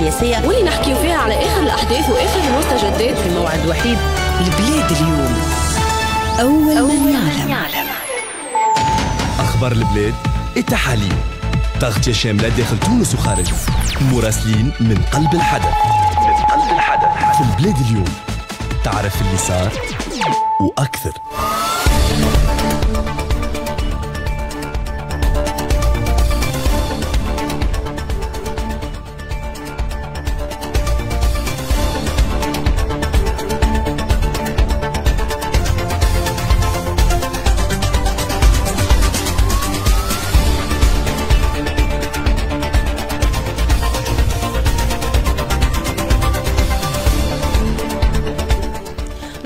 السياسية واللي نحكيو فيها على آخر الأحداث وآخر المستجدات في موعد وحيد البلاد اليوم. أول, أول من يعلم. أخبار البلاد التحاليل. تغطية شاملة داخل تونس وخارجها مراسلين من قلب الحدث. من قلب الحدث. في البلاد اليوم. تعرف اللي صار وأكثر.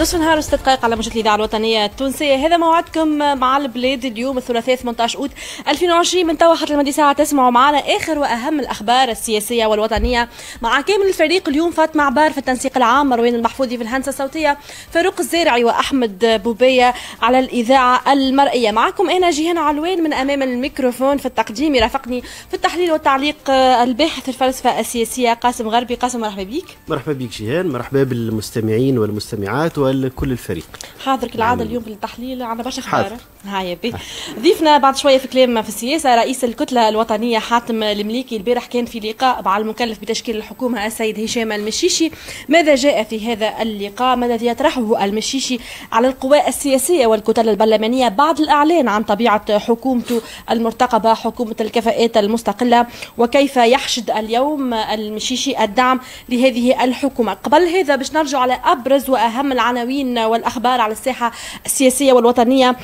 نصف نهار وست دقائق على موجة الإذاعة الوطنية التونسية. هذا موعدكم مع البلاد اليوم الثلاثاء 18 أوت 2020 من توا حتى المدي ساعة تسمعوا معنا آخر وأهم الأخبار السياسية والوطنية. مع كامل الفريق اليوم فاطمة عبار في التنسيق العام مروان المحفوظي في الهندسة الصوتية فاروق الزارعي وأحمد بوبية على الإذاعة المرئية. معكم أنا جيهان علوان من أمام الميكروفون في التقديم. يرافقني في التحليل والتعليق الباحث الفلسفة السياسية قاسم غربي. قاسم مرحبا بك. مرحبا بك جيهان. مرحبا بالمستمعين والمستمعات. كل الفريق. حاضر كالعاده يعني اليوم في التحليل عندنا برشا أخبار هاي بي. ضيفنا بعد شوية في كلام في السياسة رئيس الكتلة الوطنية حاتم المليكي البارح كان في لقاء مع المكلف بتشكيل الحكومة السيد هشام المشيشي. ماذا جاء في هذا اللقاء؟ ما الذي يطرحه المشيشي على القوى السياسية والكتل البرلمانية بعد الإعلان عن طبيعة حكومته المرتقبة حكومة الكفاءات المستقلة؟ وكيف يحشد اليوم المشيشي الدعم لهذه الحكومة؟ قبل هذا باش نرجع على ابرز وأهم العناوين والأخبار على الساحة السياسية والوطنية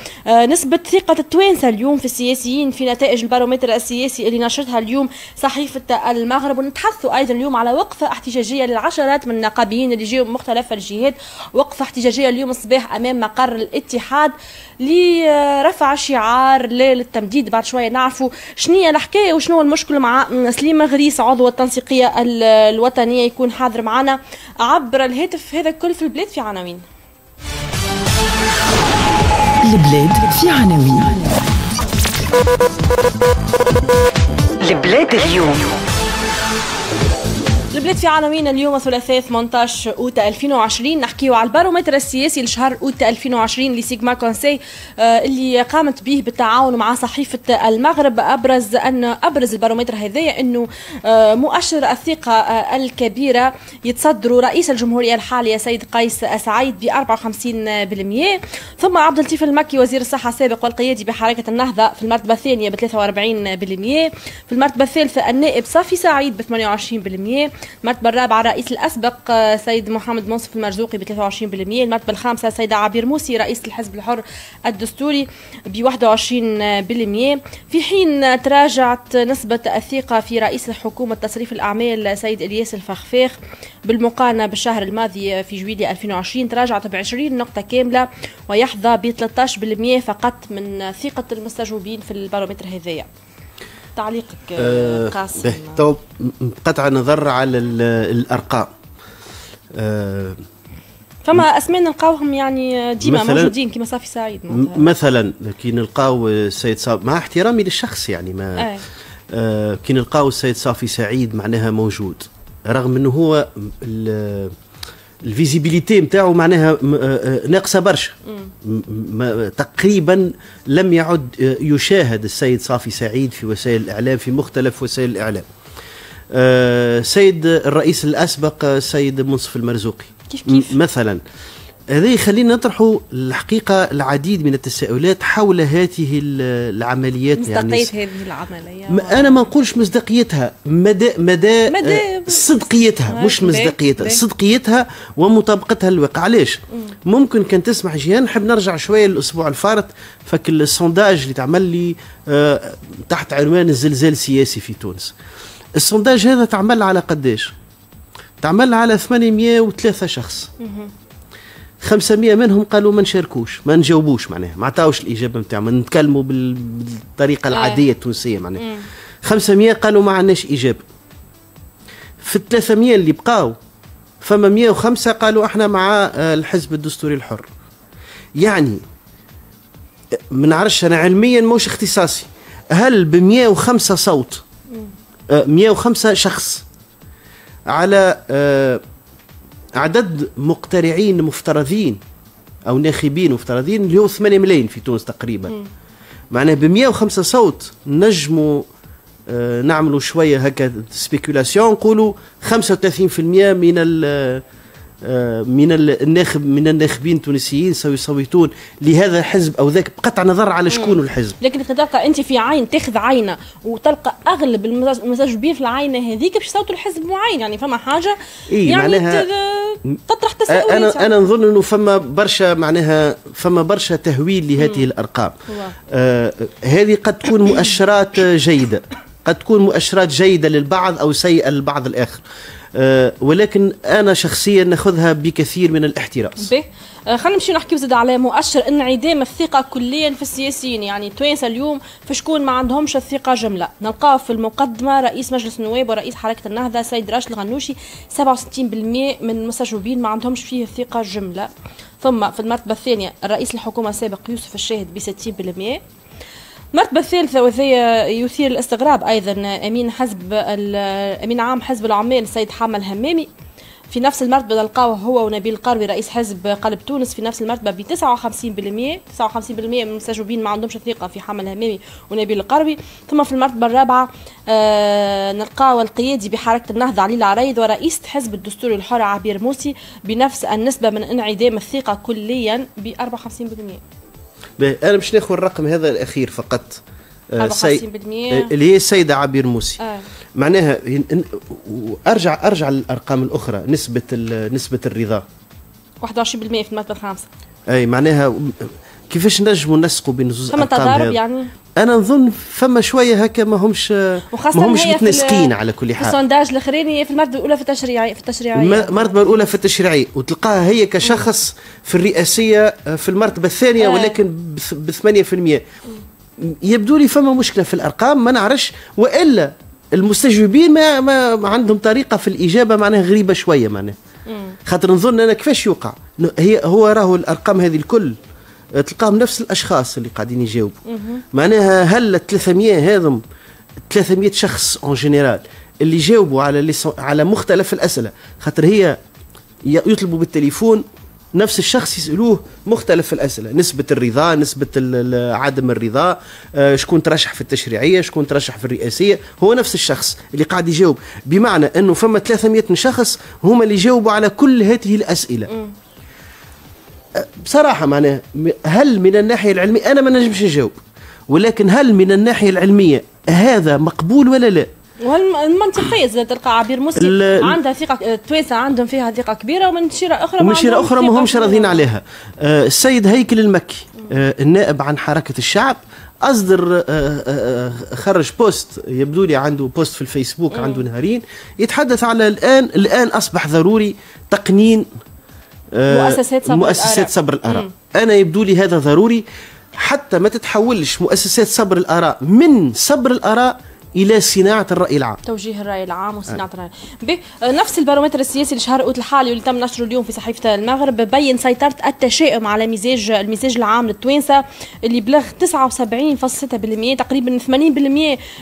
نسبة ثقة التوانسة اليوم في السياسيين في نتائج البارومتر السياسي اللي نشرتها اليوم صحيفة المغرب. ونتحدثوا أيضا اليوم على وقفة احتجاجية للعشرات من النقابيين اللي جيوا من مختلف الجهات. وقفة احتجاجية اليوم الصباح أمام مقر الاتحاد لرفع شعار للتمديد بعد شوية نعرفوا هي الحكاية وشنو المشكل مع سليم غريس عضو التنسيقية الوطنية يكون حاضر معنا عبر الهاتف هذا الكل في البلاد في عناوين. البلاد في عناوين. البلاد اليوم. البلاد في عناوين اليوم الثلاثاء 18 أوت 2020 نحكيو على البارومتر السياسي لشهر أوت 2020 لسيجما كونسي اللي قامت به بالتعاون مع صحيفة المغرب أبرز ان أبرز البارومتر هذايا أنه مؤشر الثقة الكبيرة يتصدروا رئيس الجمهورية الحالي سيد قيس سعيد ب 54% ثم عبد اللطيف المكي وزير الصحة السابق والقيادي بحركة النهضة في المرتبة الثانية ب 43% في المرتبة الثالثة النائب صافي سعيد ب 28% المرتبة الرابعة الرئيس الأسبق سيد محمد منصف المرزوقي ب 23% المرتبة الخامسة السيدة عبير موسي رئيس الحزب الحر الدستوري ب 21% في حين تراجعت نسبة الثقة في رئيس حكومة تصريف الأعمال سيد إلياس الفخفاخ بالمقارنة بالشهر الماضي في جويلية 2020 تراجعت ب 20 نقطة كاملة ويحظى ب 13% فقط من ثقة المستجوبين في البارومتر هذايا. تعليقك آه قاسم؟ تو قطع نظر على الأرقام. آه فما أسماء نلقاوهم يعني ديما موجودين كما صافي سعيد. مثلا كي نلقاو السيد صافي مع احترامي للشخص يعني ما آه كي نلقاو السيد صافي سعيد معناها موجود. رغم إنه هو ال visibilité نتاعو معناها ناقصة برشا. تقريبا لم يعد يشاهد السيد صافي سعيد في وسائل الإعلام في مختلف وسائل الإعلام. سيد الرئيس الأسبق سيد منصف المرزوقي. كيف كيف؟ مثلا. هذا يخلينا نطرح الحقيقة العديد من التساؤلات حول هذه العمليات مصداقية يعني هذه العملية. أنا ما نقولش مصداقيتها مدى مدى, مدى صدقيتها مش مصداقيتها. صدقيتها ومطابقتها للواقع. علاش؟ ممكن كان تسمح جيان نحب نرجع شوية الأسبوع الفارط فك السونداج اللي تعمل لي تحت عنوان الزلزال السياسي في تونس. السونداج هذا تعمل على قداش؟ تعمل على 803 شخص. 500 منهم قالوا ما نشاركوش ما نجاوبوش معناها ما عطاوش الإجابة نتاعهم نتكلموا بالطريقة العادية التونسية معناها. 500 قالوا ما عندناش إجابة. في ال 300 اللي بقاو فما 105 قالوا إحنا مع الحزب الدستوري الحر. يعني ما نعرفش أنا علميا مش اختصاصي. هل ب 105 صوت؟ 105 شخص على آه، عدد مقترعين مفترضين أو ناخبين مفترضين اللي هو 8 ملايين في تونس تقريبا. معناها ب 105 صوت نجموا آه، نعملوا شوية هكا سبيكولاسيون نقولوا 35% من ال آه، من الناخب من الناخبين التونسيين سيصوتون لهذا الحزب أو ذاك بقطع نظر على شكون الحزب. لكن تلقى أنت في عين تاخذ عينة وتلقى أغلب المسجلين في العينة هذيك باش يصوتوا لحزب معين يعني فما حاجة إيه يعني معناها تطرح تساؤلات أنا يعني. أنا نظن إنه فما برشا معناها فما برشا تهويل لهذه الأرقام. آه هذه قد تكون مؤشرات جيدة. قد تكون مؤشرات جيدة للبعض أو سيئة للبعض الآخر. ولكن أنا شخصيا نأخذها بكثير من الاحتراس. آه، خلينا نمشي نحكي زاد على مؤشر انعدام الثقة كليا في السياسيين. يعني التوانسه اليوم في شكون ما عندهمش الثقة جملة. نلقاه في المقدمة رئيس مجلس النواب ورئيس حركة النهضة سيد راشد الغنوشي 67% من المستجوبين ما عندهمش فيه الثقه جملة. ثم في المرتبة الثانية الرئيس الحكومة السابق يوسف الشاهد ب 60% المرتبة الثالثة وهي يثير الاستغراب أيضا أمين حزب أمين عام حزب العمال السيد حامل الهمامي في نفس المرتبة نلقاوه هو ونبيل القروي رئيس حزب قلب تونس في نفس المرتبة ب 59% 59% من المستجوبين ما عندهمش ثقة في حامل الهمامي ونبيل القروي ثم في المرتبة الرابعة آه نلقاو القيادي بحركة النهضة علي العريض ورئيس حزب الدستور الحر عبير موسي بنفس النسبة من انعدام الثقة كليا ب 54% أنا باش ناخذ الرقم هذا الأخير فقط. آه، سي... آه، اللي هي السيدة عبير موسي. آه. معناها ارجع أرجع للأرقام الأخرى نسبة نسبة الرضا. 21% في المرتبه الخامسة. أي معناها كيفاش نجموا نسقوا بين زوج ارقام تضارب يعني؟ أنا نظن فما شوية هكا ما همش ما همش متناسقين على كل حال. السونداج الاخراني في المرتبه الأولى في التشريعي في التشريعية. المرتبه الأولى في التشريعيه وتلقاها هي كشخص في الرئاسية في المرتبة الثانية آه. ولكن ب 8% يبدو لي فما مشكلة في الأرقام ما نعرفش. وإلا المستجوبين ما, ما عندهم طريقة في الإجابة معناها غريبة شوية معناها. خاطر نظن أنا كيفاش يوقع؟ هي هو راهو الأرقام هذه الكل. تلقاهم نفس الأشخاص اللي قاعدين يجاوبوا. معناها هل 300 هذم 300 شخص en général اللي جاوبوا على على مختلف الأسئلة خاطر هي يطلبوا بالتليفون نفس الشخص يسألوه مختلف الأسئلة نسبة الرضا نسبة عدم الرضا آه، شكون ترشح في التشريعية شكون ترشح في الرئاسية هو نفس الشخص اللي قاعد يجاوب. بمعنى إنه فما 300 شخص هما اللي جاوبوا على كل هذه الأسئلة. بصراحة معناها هل من الناحية العلمية أنا ما نجمش نجاوب ولكن هل من الناحية العلمية هذا مقبول ولا لا؟ والمنطقية زاد تلقى عبير مسلم عندها ثقة التوانسه عندهم فيها ثقة كبيرة ومن شيرة أخرى ومن شيرة أخرى ما همش راضيين عليها آه السيد هيكل المكي آه النائب عن حركة الشعب أصدر آه خرج post يبدو لي عنده post في الفيسبوك. عنده نهارين يتحدث على الآن الآن أصبح ضروري تقنين مؤسسات صبر مؤسسات الآراء. صبر الآراء. أنا يبدو لي هذا ضروري حتى ما تتحولش مؤسسات صبر الآراء من صبر الآراء إلى صناعة الرأي العام. توجيه الرأي العام وصناعة الرأي العام. نفس البارومتر السياسي لشهر أوت الحالي واللي تم نشره اليوم في صحيفة المغرب بين سيطرة التشاؤم على مزاج المزاج العام للتوانسة اللي بلغ 79.6% تقريبا 80%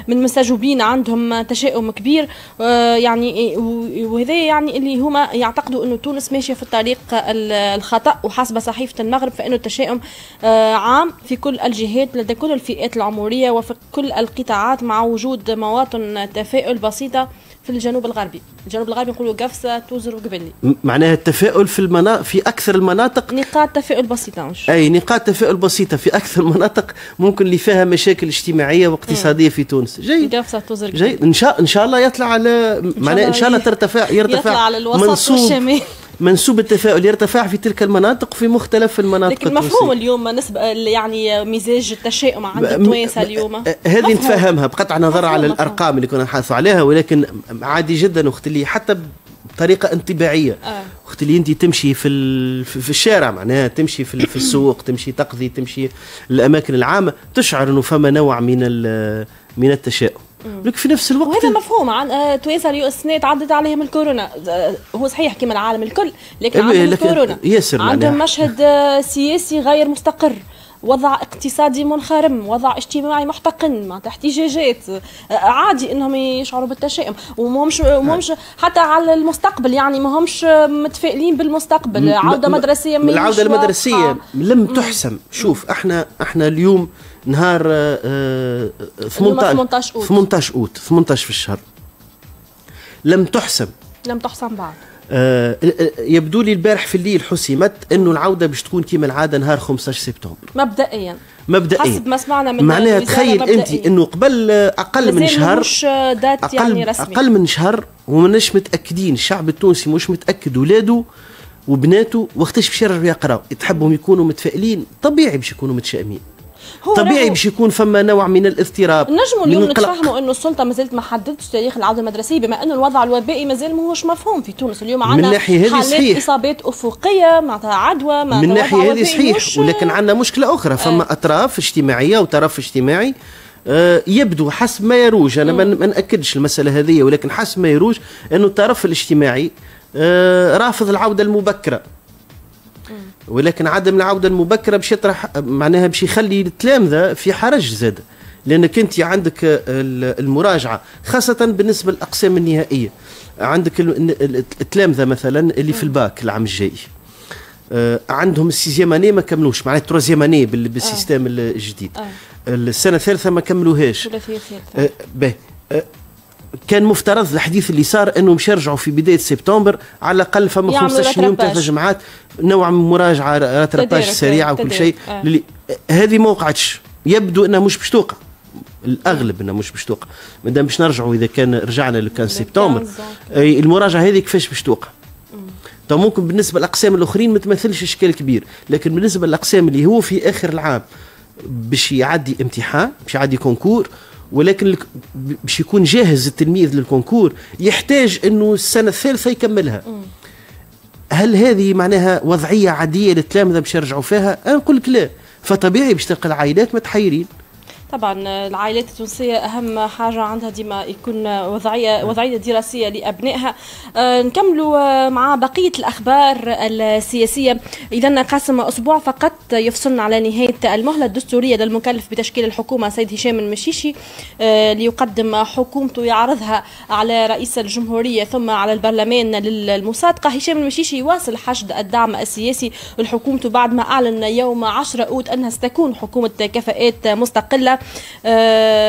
من المستجوبين عندهم تشاؤم كبير. آه، يعني وهذا يعني اللي هما يعتقدوا إنه تونس ماشية في الطريق الخطأ. وحسب صحيفة المغرب فإنه التشاؤم آه، عام في كل الجهات لدى كل الفئات العمرية وفي كل القطاعات مع وجود وجود مواطن تفاؤل بسيطة في الجنوب الغربي. الجنوب الغربي نقولوا قفصة توزر وقبلي معناها التفاؤل في المناطق في أكثر المناطق؟ نقاط تفاؤل بسيطة مش. أي نقاط تفاؤل بسيطة في أكثر المناطق ممكن اللي فيها مشاكل اجتماعية واقتصادية في تونس. جيد قفصة توزر جيد إن شاء إن شاء الله يطلع على معناها إن شاء الله ترتفع يرتفع يطلع على الوسط والشمال. منسوب التفاؤل يرتفع في تلك المناطق في مختلف المناطق لكن مفهوم اليوم نسبة يعني مزاج التشاؤم عند التوانسة اليوم. هذه نتفهمها بقطع نظر على الأرقام اللي كنا نحاثوا عليها ولكن عادي جدا اخت اللي حتى بطريقة انطباعية. آه. وقت اللي أنت تمشي في في الشارع معناها تمشي في, في السوق تمشي تقضي تمشي الأماكن العامة تشعر إنه فما نوع من من التشاؤم. لك في نفس الوقت وهذا مفهوم. عن آه توانسه السنة عدت عليهم الكورونا. آه هو صحيح كما العالم الكل لكن عندهم الكورونا. ياسر عندهم مشهد آه سياسي غير مستقر. وضع اقتصادي منخرم وضع اجتماعي محتقن مع احتجاجات عادي إنهم يشعروا بالتشاؤم ومهمش مهمش حتى على المستقبل يعني ما همش متفائلين بالمستقبل. عودة مدرسية من العودة المدرسية لم تحسم. شوف إحنا إحنا اليوم نهار 18 أوت. 18 أوت 18 في الشهر. لم تحسم. لم تحسم بعد. آه يبدو لي البارح في الليل حسمت إنه العودة باش تكون كما العادة نهار 15 سبتمبر. مبدئيا. مبدئيا. حسب ما سمعنا من معناها تخيل أنت إنه قبل أقل من شهر مش دات أقل يعني رسمي. أقل من شهر وماناش متأكدين. الشعب التونسي مش متأكد ولاده وبناته وقتاش باش يرجعوا يقراوا تحبهم يكونوا متفائلين؟ طبيعي باش يكونوا متشائمين. طبيعي باش يكون فما نوع من الاضطراب نجموا اليوم نتفهموا انه السلطة ما زالت ما حددتش تاريخ العودة المدرسية بما انه الوضع الوبائي ما زال ماهوش مفهوم. في تونس اليوم عندنا من ناحية هذه حالات صحيح. إصابات أفقية معناتها عدوى من ناحية هذه صحيح ولكن عندنا مشكلة أخرى. فما آه. أطراف اجتماعية وطرف اجتماعي آه يبدو حسب ما يروج. أنا ما نأكدش المسألة هذه ولكن حسب ما يروج أنه الطرف الاجتماعي آه رافض العودة المبكرة. ولكن عدم العودة المبكرة باش يطرح معناها باش يخلي التلامذه في حرج زاد. لأنك أنت عندك المراجعة خاصة بالنسبة للأقسام النهائية. عندك التلامذه مثلا اللي في الباك العام الجاي. آه، عندهم ال sixième année ما كملوش معناها ال troisième année بال système آه. الجديد. آه. السنة الثالثة ما كملوهاش. ثلاثيه ثالثه كان مفترض الحديث اللي صار إنهم يرجعوا في بداية سبتمبر على الأقل فما 15 يوم ثلاث جمعات نوع من مراجعة rattrapage سريعه وكل شيء. آه. هذه ما وقعتش. يبدو إنها مش باش توقع. الأغلب إنها مش باش توقع. ما دام باش نرجعوا إذا كان رجعنا لو كان سبتمبر. المراجعة هذه كيفاش باش توقع؟ تو ممكن بالنسبة للأقسام الأخرين ما تمثلش إشكال كبير. لكن بالنسبة للأقسام اللي هو في آخر العام باش يعدي امتحان باش يعدي concours ولكن باش يكون جاهز التلميذ لل concours يحتاج إنه السنة الثالثة يكملها. هل هذه معناها وضعية عادية للتلامذة باش يرجعوا فيها؟ أنا نقول لك لا. فطبيعي باش تلقى العائلات متحيرين. طبعا العائلات التونسية أهم حاجة عندها ديما يكون وضعيه وضعية دراسية لأبنائها. أه نكملوا آه، مع بقية الأخبار السياسية. اذا قاسم أسبوع فقط يفصلنا على نهاية المهلة الدستورية للمكلف بتشكيل الحكومة سيد هشام المشيشي أه ليقدم حكومته يعرضها على رئيس الجمهورية ثم على البرلمان للمصادقة. هشام المشيشي يواصل حشد الدعم السياسي لحكومته بعد ما أعلن يوم 10 أوت أنها ستكون حكومة كفاءات مستقلة. آه،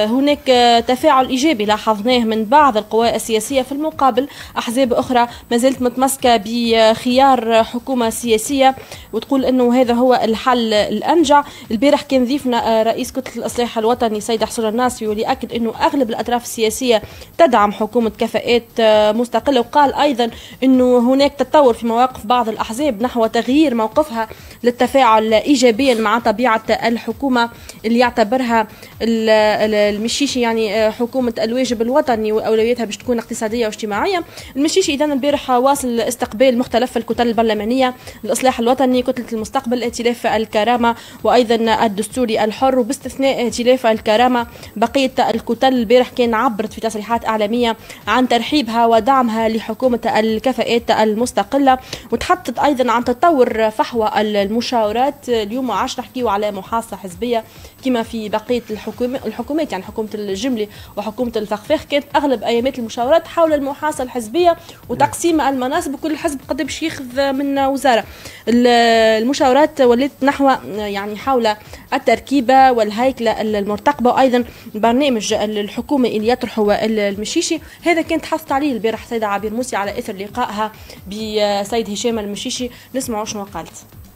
هناك تفاعل إيجابي لاحظناه من بعض القوى السياسية في المقابل. أحزاب أخرى ما زالت متمسكة بخيار حكومة سياسية وتقول أنه هذا هو الحل الأنجع. البارح كان ضيفنا آه، رئيس كتلة الإصلاح الوطني سيد حسن الناصري واللي أكد أنه أغلب الأطراف السياسية تدعم حكومة كفاءات آه، مستقلة. وقال أيضا أنه هناك تطور في مواقف بعض الأحزاب نحو تغيير موقفها للتفاعل إيجابيا مع طبيعة الحكومة اللي يعتبرها المشيشي يعني آه، حكومة الواجب الوطني واولوياتها باش تكون اقتصادية واجتماعية. المشيشي إذا البارح واصل استقبال مختلف الكتل البرلمانية الاصلاح الوطني كتلة المستقبل ائتلاف الكرامة وأيضا الدستوري الحر. وباستثناء ائتلاف الكرامة بقية الكتل البارح كان عبرت في تصريحات إعلامية عن ترحيبها ودعمها لحكومة الكفاءات المستقلة. وتحدثت أيضا عن تطور فحوى المشاورات. اليوم عاش نحكيو على محاصصه حزبية كما في بقية الحكومة الحكومات يعني حكومة الجملي وحكومة الفخفاخ كانت أغلب أيامات المشاورات حول المحاصره الحزبية وتقسيم المناصب وكل حزب قد باش ياخذ من وزارة. المشاورات ولات نحو يعني حول التركيبة والهيكلة المرتقبة وأيضا برنامج الحكومة اللي يطرحه المشيشي هذا كان تحدثت عليه البارح سيدة عبير موسي على إثر لقائها بسيد هشام المشيشي. نسمعوا شنو قالت.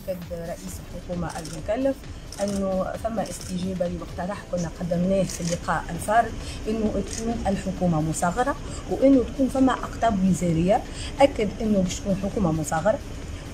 رئيس الحكومة المكلف أنه ثم استجابة لمقترح كنا قدمناه في اللقاء الفارغ إنه تكون الحكومة مصغرة وإنه تكون ثم أقطاب وزارية. أكد إنه باش تكون حكومة مصغرة.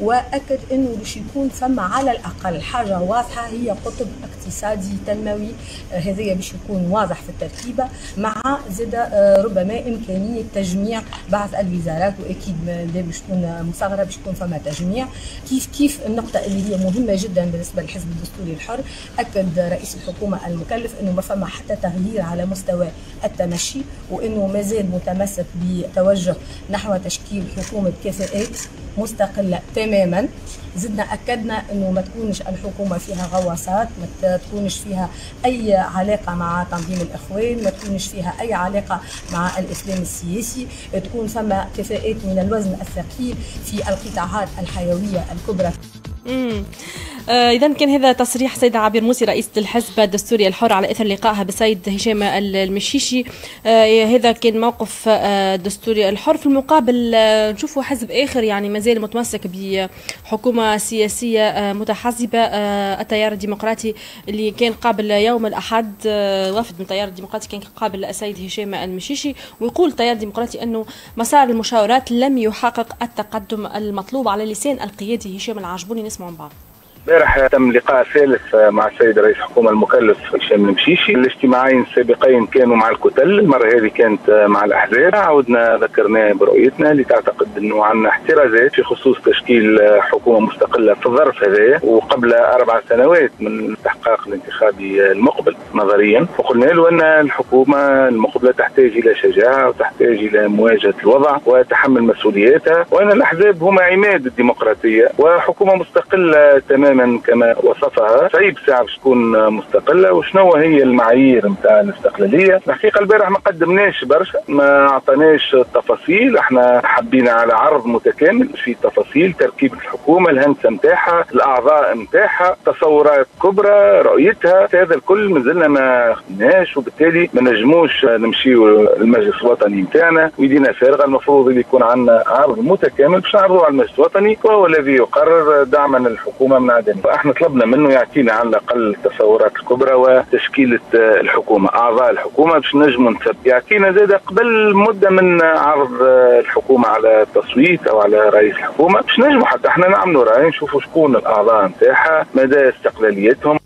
وأكد إنه باش يكون ثم على الأقل حاجة واضحة هي قطب اقتصادي تنموي. آه، هذايا باش يكون واضح في التركيبه مع زاد آه، ربما إمكانية تجميع بعض الوزارات وأكيد باش تكون مصغرة باش يكون فما تجميع. كيف كيف؟ النقطة اللي هي مهمة جدا بالنسبة للحزب الدستوري الحر أكد رئيس الحكومة المكلف إنه ما فما حتى تغيير على مستوى التمشي وإنه مازال متمسك بتوجه نحو تشكيل حكومة كفاءات مستقلة تماما تماما. زدنا أكدنا إنه ما تكونش الحكومة فيها غواصات ما تكونش فيها أي علاقة مع تنظيم الإخوان ما تكونش فيها أي علاقة مع الإسلام السياسي. تكون فما كفاءات من الوزن الثقيل في القطاعات الحيوية الكبرى. إذا كان هذا تصريح سيدة عبير موسي رئيسة الحزب الدستوري الحر على إثر لقائها بالسيد هشام المشيشي. آه هذا كان موقف آه الدستوري الحر. في المقابل آه نشوفوا حزب آخر يعني مازال متمسك آه متحزبه آه التيار الديمقراطي اللي كان قابل يوم الأحد. آه وفد من التيار الديمقراطي كان قابل السيد هشام المشيشي ويقول التيار الديمقراطي أنه مسار المشاورات لم يحقق التقدم المطلوب. على لسان القيادي هشام العجبوني نسمع من بعض. امبارح تم لقاء ثالث مع السيد رئيس الحكومة المكلف هشام المشيشي. الاجتماعين السابقين كانوا مع الكتل. المرة هذه كانت مع الأحزاب. عودنا ذكرناه برؤيتنا اللي تعتقد إنه عندنا احترازات في خصوص تشكيل حكومة مستقلة في الظرف هذا وقبل أربع سنوات من الاستحقاق الانتخابي المقبل نظريا. وقلنا له أن الحكومة المقبلة تحتاج إلى شجاعة وتحتاج إلى مواجهة الوضع وتحمل مسؤولياتها وأن الأحزاب هما عماد الديمقراطية وحكومة مستقلة تماما. تماما كما وصفها. صعيب ساعة باش تكون مستقلة وشنو هي المعايير نتاع الاستقلالية؟ الحقيقة البارح ما قدمناش برشا ما أعطيناش تفاصيل. إحنا حبينا على عرض متكامل في تفاصيل تركيبة الحكومة الهندسة نتاعها الأعضاء نتاعها تصورات كبرى رؤيتها. هذا الكل مازلنا ما خدناش وبالتالي ما نجموش نمشيو المجلس الوطني نتاعنا ويدينا فارغة المفروض اللي يكون عندنا عرض متكامل باش نعرضوه على المجلس الوطني. وهو الذي يقرر دعما للحكومة من عدم فاحنا طلبنا منه يعطينا على الأقل التصورات الكبرى وتشكيلة الحكومة أعضاء الحكومة باش نجموا يعطينا زاد قبل مدة من عرض الحكومة على التصويت أو على رئيس الحكومة باش نجموا حتى إحنا نعملوا رأي نشوفوا شكون الأعضاء نتاعها مدى استقلاليتهم.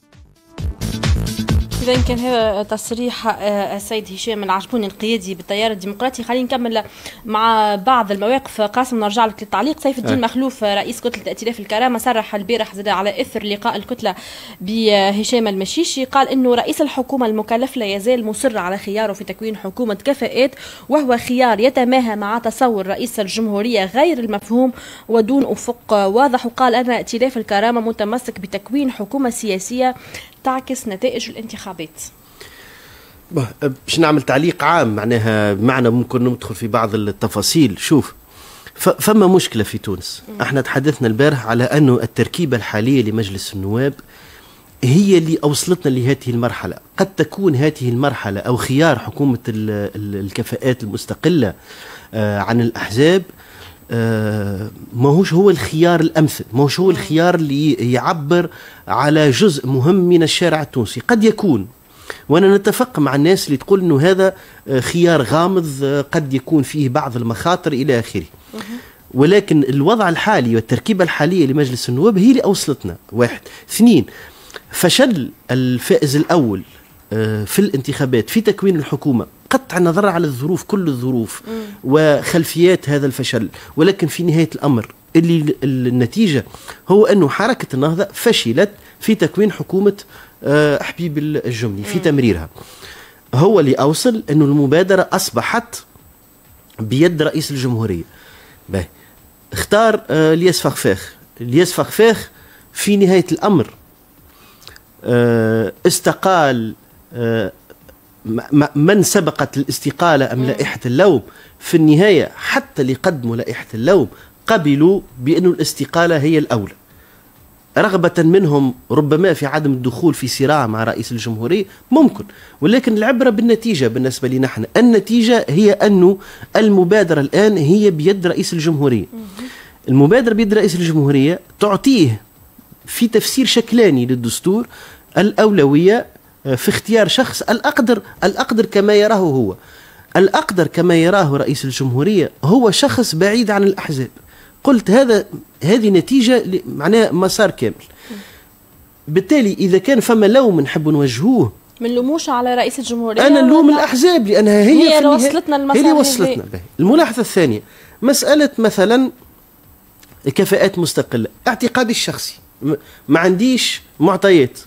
إذا كان هذا تصريح السيد هشام العجبوني القيادي بالتيار الديمقراطي. خلينا نكمل مع بعض المواقف. قاسم نرجع لك للتعليق. سيف الدين مخلوف رئيس كتلة ائتلاف الكرامة صرح البارح زاد على إثر لقاء الكتلة بهشام المشيشي. قال إنه رئيس الحكومة المكلف لا يزال مصر على خياره في تكوين حكومة كفاءات وهو خيار يتماهى مع تصور رئيس الجمهورية غير المفهوم ودون أفق. واضح وقال أن ائتلاف الكرامة متمسك بتكوين حكومة سياسية تعكس نتائج الانتخابات. باش نعمل تعليق عام معناها بمعنى ممكن ندخل في بعض التفاصيل. شوف فما مشكلة في تونس. إحنا تحدثنا البارح على أنه التركيبة الحالية لمجلس النواب هي اللي أوصلتنا لهذه المرحلة. قد تكون هذه المرحلة أو خيار حكومة الكفاءات المستقلة عن الأحزاب آه ما هوش هو الخيار الأمثل ما هوش هو الخيار اللي يعبر على جزء مهم من الشارع التونسي. قد يكون وأنا نتفق مع الناس اللي تقول إنه هذا خيار غامض قد يكون فيه بعض المخاطر إلى آخره. ولكن الوضع الحالي والتركيبة الحالية لمجلس النواب هي اللي أوصلتنا. واحد. اثنين فشل الفائز الأول في الانتخابات في تكوين الحكومة. قطع النظر على الظروف كل الظروف مم. وخلفيات هذا الفشل. ولكن في نهاية الأمر اللي النتيجة هو انه حركة النهضة فشلت في تكوين حكومة حبيب الجملي في تمريرها. هو اللي أوصل انه المبادرة أصبحت بيد رئيس الجمهورية. باهي اختار الياس فخفاخ. الياس فخفاخ في نهاية الأمر استقال من سبقت الاستقالة أم لائحة اللوم؟ في النهاية حتى اللي قدموا لائحة اللوم قبلوا بأن الاستقالة هي الأولى. رغبة منهم ربما في عدم الدخول في صراع مع رئيس الجمهورية ممكن ولكن العبرة بالنتيجة بالنسبة لنا نحن النتيجة هي أن المبادرة الآن هي بيد رئيس الجمهورية. المبادرة بيد رئيس الجمهورية تعطيه في تفسير شكلاني للدستور الأولوية في اختيار شخص الأقدر الأقدر كما يراه هو. الأقدر كما يراه رئيس الجمهورية هو شخص بعيد عن الأحزاب. قلت هذا هذه نتيجة معناها مسار كامل. بالتالي إذا كان فما لوم نحب نوجهوه من لوموش على رئيس الجمهورية أنا نلوم الأحزاب لأنها هي, هي اللي وصلتنا المسار هي اللي وصلتنا به. الملاحظة الثانية مسألة مثلا كفاءات مستقلة اعتقادي الشخصي ما عنديش معطيات.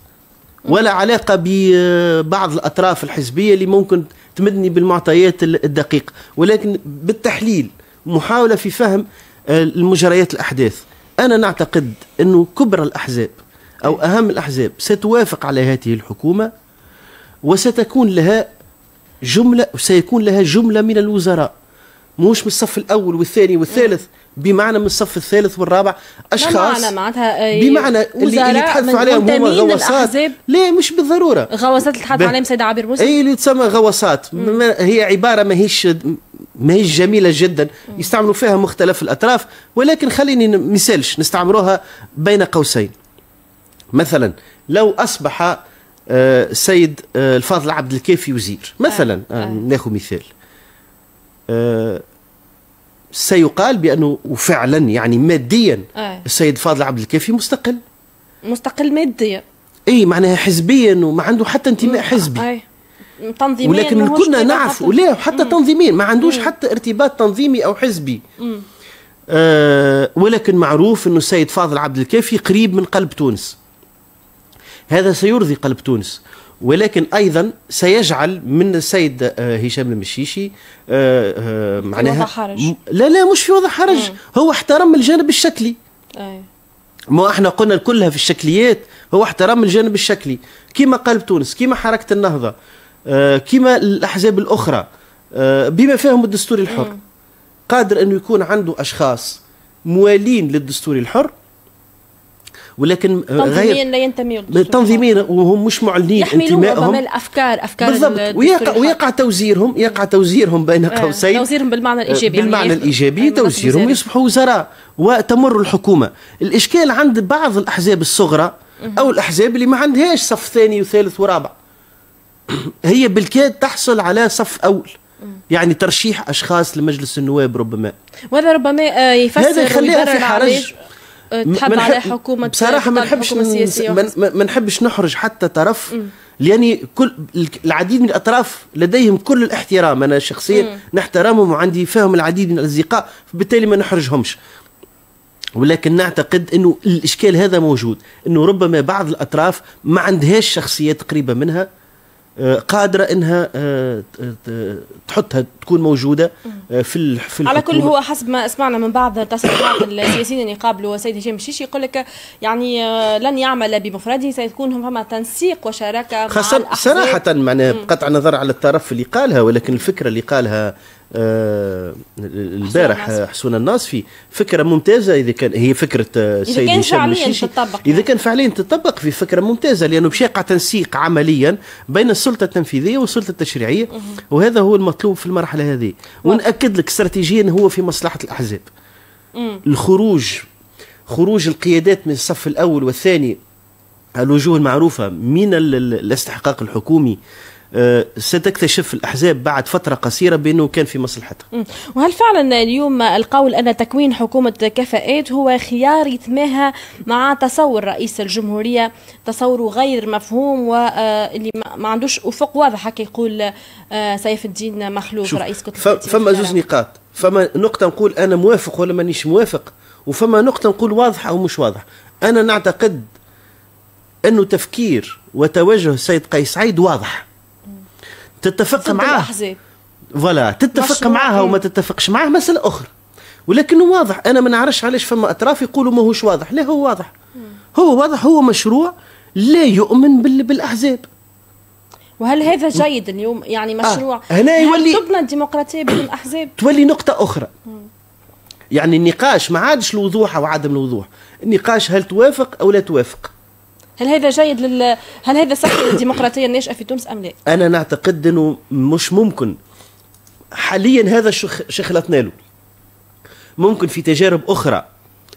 ولا علاقة ببعض الأطراف الحزبية اللي ممكن تمدني بالمعطيات الدقيقه ولكن بالتحليل محاولة في فهم المجريات الأحداث. أنا نعتقد إنه كبرى الأحزاب أو أهم الأحزاب ستوافق على هذه الحكومة وستكون لها جملة سيكون لها جملة من الوزراء. مش من الصف الأول والثاني والثالث. بمعنى من الصف الثالث والرابع أشخاص. بمعنى معناتها آه، بمعنى اللي, اللي تحدثوا عليهم هما غواصات. لا مش بالضرورة. غواصات اللي تحدث عليهم سيدة عبير موسى أي اللي تسمى غواصات. هي عبارة ما هيش ما هيش جميلة جدا. يستعملوا فيها مختلف الأطراف. ولكن خليني مثالش نستعملوها بين قوسين. مثلا لو أصبح السيد آه، آه، الفاضل عبد الكافي وزير. مثلا آه. ناخذ مثال. سيقال بأنه وفعلا يعني ماديا آه. السيد فاضل عبد الكافي مستقل. مستقل ماديا. اي معناها حزبيا وما عنده حتى انتماء حزبي. أي. تنظيميا ولكن كنا نعرف ولا حتى تنظيميا ما عندوش حتى ارتباط تنظيمي أو حزبي. آه ولكن معروف إنه السيد فاضل عبد الكافي قريب من قلب تونس. هذا سيرضي قلب تونس. ولكن أيضا سيجعل من السيد آه، هشام المشيشي آه، آه، معناها حرج. لا لا مش في وضع حرج مم. هو احترم الجانب الشكلي أي. ما إحنا قلنا كلها في الشكليات هو احترام الجانب الشكلي كما قلب تونس كما حركة النهضة كما الأحزاب الأخرى بما فيهم الدستور الحر مم. قادر انه يكون عنده أشخاص موالين للدستور الحر ولكن تنظيميا لا ينتميون تنظيميا وهم مش معلنين انتمائهم ربما الأفكار أفكار بالضبط. ويقع ويقع توزيرهم يقع توزيرهم بين آه، قوسين. توزيرهم بالمعنى الإيجابي بالمعنى يعني الإيجابي يعني توزيرهم يصبحوا وزراء وتمر الحكومة. الإشكال عند بعض الأحزاب الصغرى أو الأحزاب اللي ما عندهاش صف ثاني وثالث ورابع. هي بالكاد تحصل على صف أول. يعني ترشيح أشخاص لمجلس النواب ربما. وهذا ربما آه، يفسر هذا يخليها في حرج. تحب عليه حكومة بصراحة ما نحبش ما نحبش نحرج حتى طرف لأني كل العديد من الأطراف لديهم كل الاحترام. أنا شخصيا نحترمهم وعندي فيهم العديد من الأصدقاء فبالتالي ما نحرجهمش. ولكن نعتقد إنه الإشكال هذا موجود إنه ربما بعض الأطراف ما عندهاش شخصيات قريبه منها. قادرة إنها آه، تحطها تكون موجودة آه، في في على كل هو حسب ما سمعنا من بعض تصريحات السياسيين اللي قابلوا السيد هشام الشيشي يقول لك يعني آه، لن يعمل بمفرده سيكون فما تنسيق وشراكة مع صراحة معناها بقطع النظر على الطرف اللي قالها ولكن الفكرة اللي قالها البارح حسون الناصفي فكرة ممتازة إذا كان هي فكرة السيد هشام الشيشي. إذا كان فعليا تطبق في فكرة ممتازة لأنه باش يقع تنسيق عمليا بين السلطة التنفيذية والسلطة التشريعية وهذا هو المطلوب في المرحلة هذه. ونأكد لك استراتيجيا هو في مصلحة الأحزاب. الخروج خروج القيادات من الصف الأول والثاني الوجوه المعروفة من الاستحقاق الحكومي آه، ستكتشف الأحزاب بعد فترة قصيرة بأنه كان في مصلحتها. وهل فعلا اليوم القول أن تكوين حكومة كفاءات هو خيار يتماهى مع تصور رئيس الجمهورية؟ تصوره غير مفهوم واللي ما عندوش أفق واضح هكا يقول آه، سيف الدين مخلوف رئيس كتلة فما زوج نقاط. فما نقطة نقول أنا موافق ولا مانيش موافق وفما نقطة نقول واضح أو مش واضح. أنا نعتقد أنه تفكير وتوجه السيد قيس سعيد واضح. تتفق معاه فوالا تتفق معاها وما تتفقش معاه مسألة أخرى. ولكنه واضح. أنا ما نعرفش علاش فما أطراف يقولوا ما هوش واضح. لا هو واضح؟ هو واضح هو مشروع لا يؤمن بالأحزاب. وهل هذا جيد اليوم؟ يعني آه، مشروع. آه. هنا يولي تبنى الديمقراطية بدون أحزاب تولي نقطة أخرى. يعني النقاش ما عادش الوضوح أو عدم الوضوح النقاش هل توافق أو لا توافق؟ هل هذا جيد لل هل هذا صح للديمقراطيه الناشئه في تونس أم لا؟ أنا نعتقد إنه مش ممكن. حاليا هذا شخلطنا له ممكن في تجارب أخرى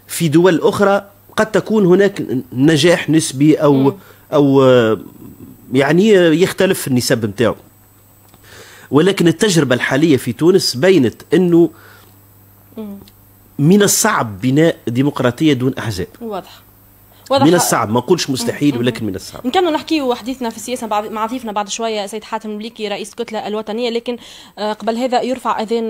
في دول أخرى قد تكون هناك نجاح نسبي أو م. أو يعني يختلف النسب نتاعو. ولكن التجربة الحالية في تونس بينت إنه من الصعب بناء ديمقراطية دون أحزاب. واضح. من الصعب ما نقولش مستحيل ولكن من الصعب. نكملوا نحكيو حديثنا في السياسة مع ضيفنا بعد شوية سيد حاتم المليكي رئيس الكتله الوطنية لكن آه، قبل هذا يرفع اذان